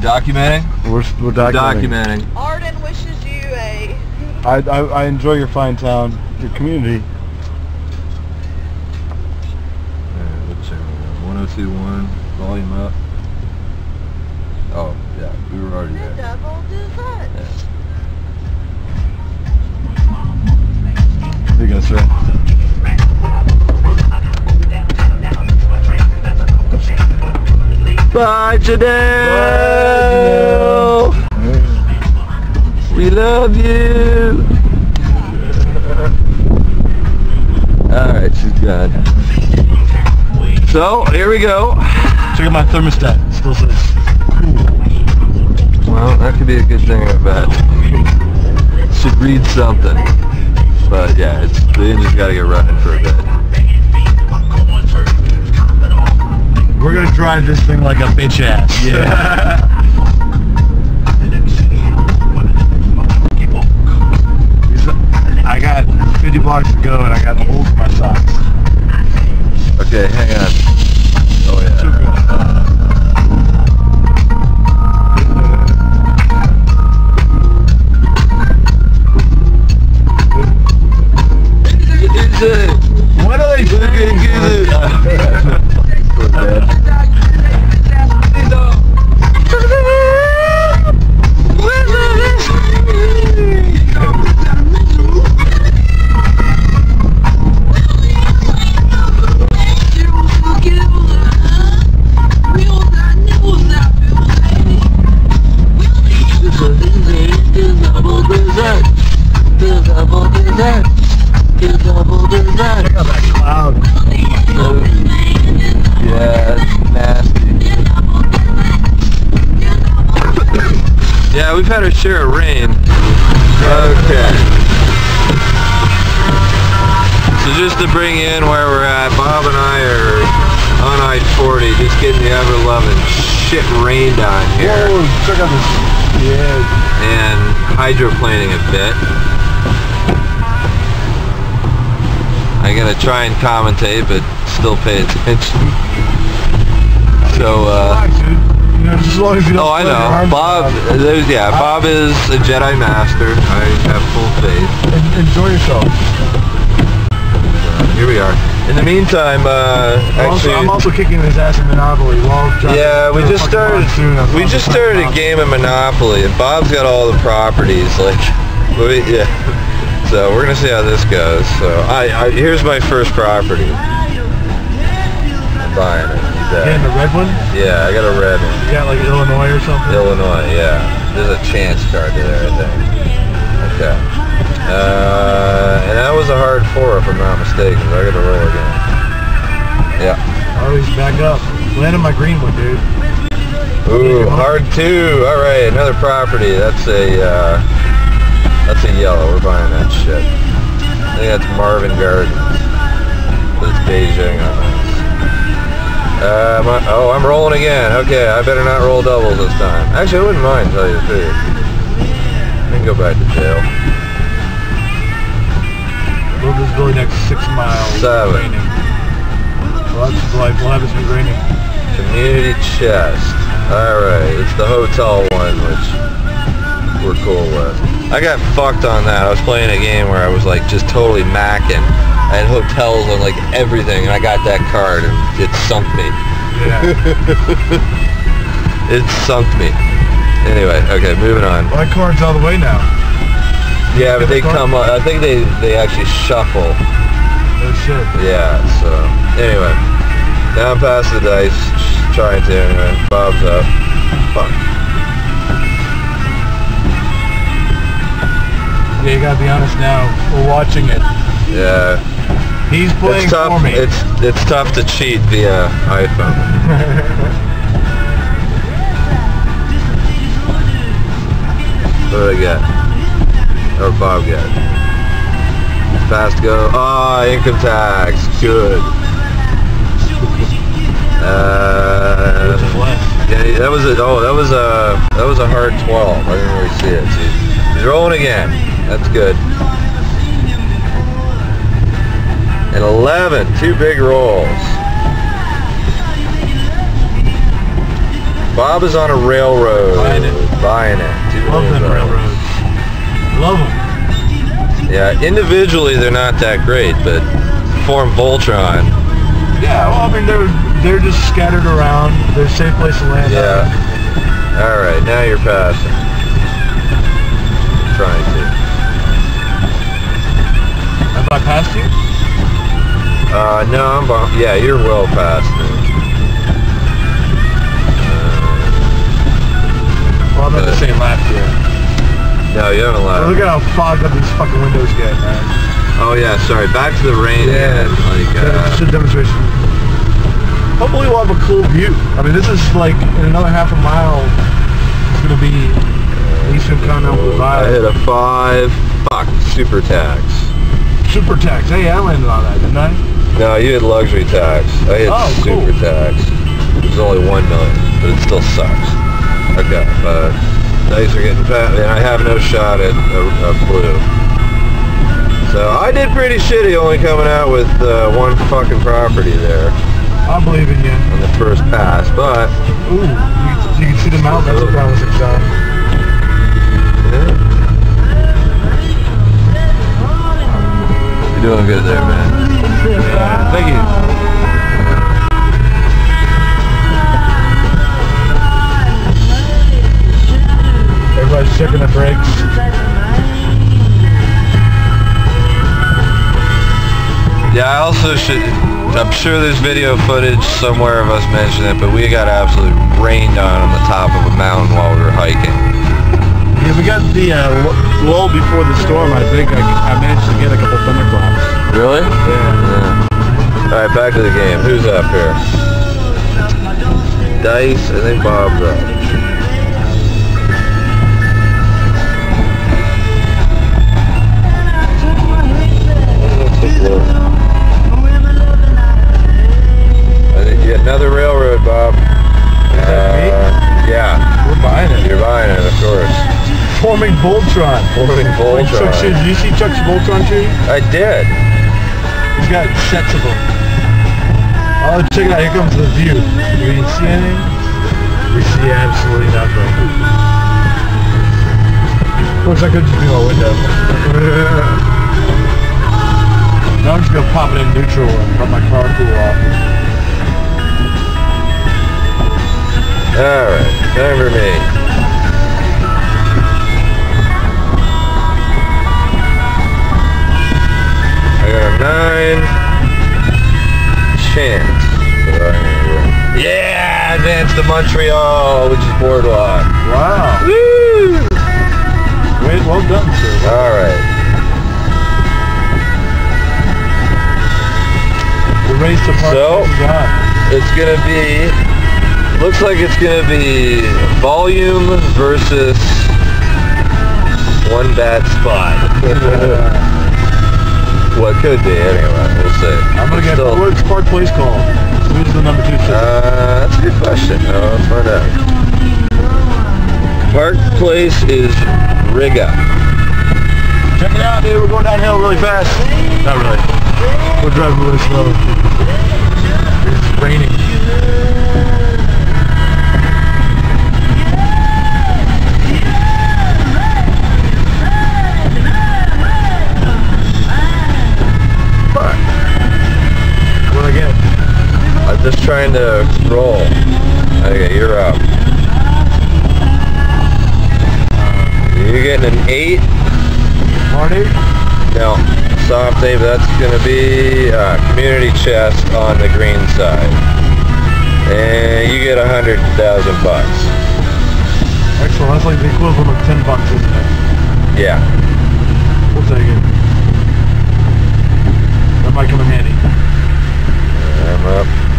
documenting? We're, we're documenting. Documenting. Arden wishes you a I, I, I enjoy your fine town, your community. Alright, what channel we 1021, volume up. Oh, yeah, we were already the there. double dessert. There you go, sir. Bye, Janelle! We love you! Alright, she's gone. So, here we go. Check out my thermostat. It still says Well, that could be a good thing, I bet. Should read something. But yeah, it's, the engine's gotta get running for a bit. We're gonna drive this thing like a bitch ass. Yeah. I got 50 blocks to go and I got holes in my socks. Okay, hang on. We've had our share of rain. Okay. So just to bring in where we're at, Bob and I are on I-40, just getting the ever-loving shit rained on here. Whoa, check out this. Yeah. and hydroplaning a bit. I'm gonna try and commentate, but still pay attention. So, uh, Relax, dude. You know, just as long as you don't oh, I know. Bob, there's, yeah, Bob is a Jedi Master. I have full faith. En- enjoy yourself. Here we are. In the meantime, uh, I'm also, actually, I'm also kicking his ass in Monopoly while driving yeah, we just fucking started. monsoon. We just started a fucking game of Monopoly, and Bob's got all the properties. Like, we, yeah. So we're gonna see how this goes. So I, I here's my first property. I'm buying it. Bet. Getting the red one? Yeah, I got a red one. You got like Illinois or something? Illinois, yeah. There's a chance card there, I think. Okay. Uh, and that was a hard four, if I'm not mistaken. I got to roll again. Yeah. Oh, he's back up. Landed my green one, dude. Ooh, hard two. All right, another property. That's a uh, that's a yellow. We're buying that shit. I think that's Marvin Gardens. It's Beijing on this. Uh, my, oh, I'm rolling again. Okay, I better not roll doubles this time. Actually, I wouldn't mind, tell you the truth. I can go back to jail. Louisville next six miles. Seven. Raining. Well, that's like, we'll have this raining. Community chest. Alright, it's the hotel one, which we're cool with. I got fucked on that. I was playing a game where I was like just totally macking. I had hotels on like everything and I got that card and it sunk me. Yeah. It sunk me. Anyway, okay, moving on. My card's all the way now. Yeah, but the they come up, I think they, they actually shuffle. Oh shit. Yeah, so anyway. Now I'm past the dice, trying to anyway. Bob's up. Fuck. Yeah, you gotta be honest now. We're watching it. Yeah. He's playing it's tough. for me. It's it's tough to cheat via iPhone. What did I get? Or Bob get? Fast go. Ah, income tax. Good. Uh, yeah, that was a oh that was a that was a hard twelve. I didn't really see it. He's rolling again. That's good. And 11, two big rolls. Bob is on a railroad. Buying it. Buying it. Two Love them railroads. Love them. Yeah, individually they're not that great, but form Voltron. Yeah, well, I mean, they're they're just scattered around. They're a safe place to land. Yeah. All right, now you're passing. Trying to. Have I passed you? Uh, no, I'm. Yeah, you're well past me. Well, I'm at the same lap here. No, you haven't Look at how fogged up these fucking windows get, man. Oh yeah, sorry. Back to the rain. Yeah. again. Like, uh, a demonstration. Hopefully we'll have a cool view. I mean, this is like in another half a mile. It's gonna be Eastern Continental I hit a five. Fuck. Super tax. Super tax. Hey, I landed on that, didn't I? No, you had luxury tax. I hit Oh, cool. super tax. It was only one million, but it still sucks. Okay, but dice are getting fat, and I have no shot at a, a blue. So I did pretty shitty, only coming out with uh, one fucking property there I believe in you. on the first pass. But Ooh, you, you can see the mountain. That's a promising sign. yeah. you're doing good there, man. Thank you. Everybody's checking the brakes. Yeah, I also should. I'm sure there's video footage somewhere of us mentioning it, but we got absolutely rained on on the top of a mountain while we were hiking. Yeah, we got the uh, lu- lull before the storm. I think I, I managed to get a couple thunderclaps. Really? Yeah. Yeah. All right, back to the game. Who's up here? Dice. I think Bob's up. Let's take a look. I think you got another railroad, Bob. that me? Uh, yeah, We're buying it. you're buying it, of course. Forming Voltron. Forming Like Voltron. Chuck shoes. You see Chuck's Voltron shoes? I did. He's got sets of them. Oh, check it out. Here comes the view. Do you see anything? We see absolutely nothing. Looks like I could just be my window. now I'm just gonna pop it in neutral and let my car cool off. Alright, time for me. I got a nine chance. that I'm gonna win. Yeah, advance to Montreal, which is boardwalk. Wow. Woo! Wait, well done, sir. Alright. The race to park So-. It's gonna be looks like it's gonna be volume versus one bad spot. what could be anyway, we'll see. I'm gonna get still- what's Park Place called? Who's the number two? Uh, that's a good question. Uh, let's find out. Park Place is Riga. Check it out, dude. We're going downhill really fast. Not really. We're driving really slow. It's raining. I'm just trying to roll. Okay, you're up. You're getting an eight. Marty? No, soft eight, but that's gonna be uh, community chest on the green side. And you get a hundred thousand bucks. Excellent. That's like the equivalent of 10 bucks, isn't it? Yeah. We'll take it. That might come in handy. I'm up.